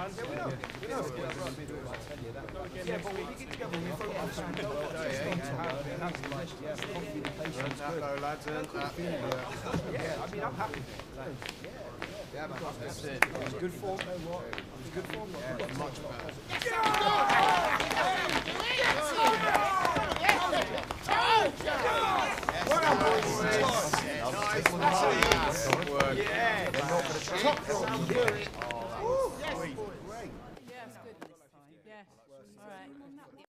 Good form, what? Good form, Yeah, much better. Top draw. Yeah, it's good. Yeah. All right.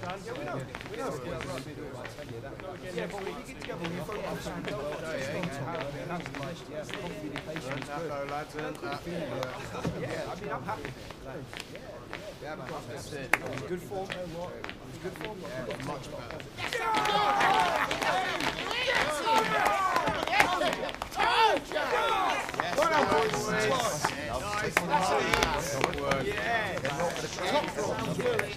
Yeah, but when you get together, you focus on Hello, lads, and Yeah, I mean, I'm happy. yeah, man, that's it. Good form, no what? Good form, Yeah, much better. Good work. Yeah. Top draw.